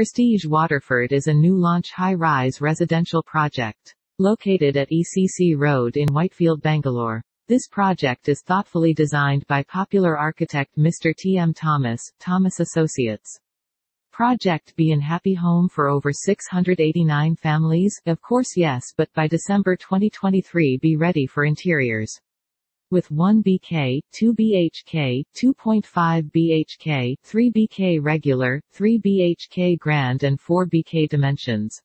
Prestige Waterford is a new launch high-rise residential project. Located at ECC Road in Whitefield, Bangalore. This project is thoughtfully designed by popular architect Mr. T. M. Thomas, Thomas Associates. Project be an happy home for over 689 families? Of course yes but by December 2023 be ready for interiors. With 1 BK, 2 BHK, 2.5 BHK, 3 BK regular, 3 BHK grand and 4 BK dimensions.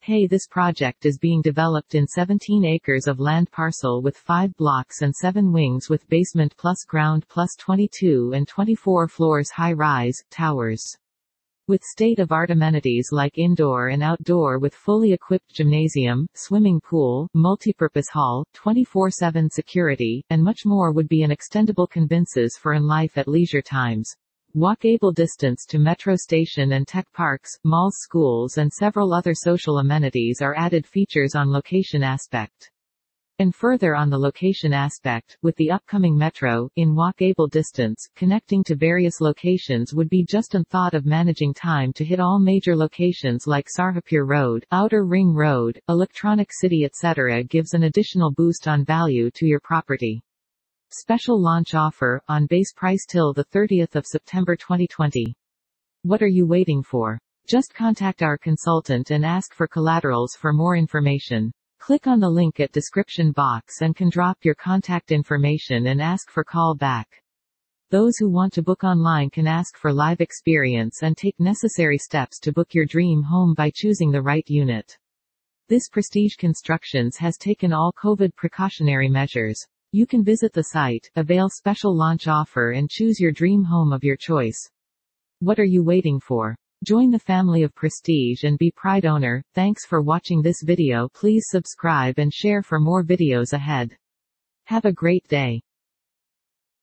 Hey this project is being developed in 17 acres of land parcel with 5 blocks and 7 wings with basement plus ground plus 22 and 24 floors high rise, towers. With state-of-art amenities like indoor and outdoor with fully equipped gymnasium, swimming pool, multipurpose hall, 24-7 security, and much more would be an extendable convinces for in life at leisure times. Walkable distance to metro station and tech parks, malls schools and several other social amenities are added features on location aspect. And further on the location aspect, with the upcoming metro, in walkable distance, connecting to various locations would be just a thought of managing time to hit all major locations like Sarjapur Road, Outer Ring Road, Electronic City etc. gives an additional boost on value to your property. Special launch offer, on base price till the 30th of September 2020. What are you waiting for? Just contact our consultant and ask for collaterals for more information. Click on the link at description box and can drop your contact information and ask for call back. Those who want to book online can ask for live experience and take necessary steps to book your dream home by choosing the right unit. This Prestige Constructions has taken all COVID precautionary measures. You can visit the site, avail special launch offer and choose your dream home of your choice. What are you waiting for? Join the family of Prestige and be pride owner. Thanks for watching this video. Please subscribe and share for more videos ahead. Have a great day.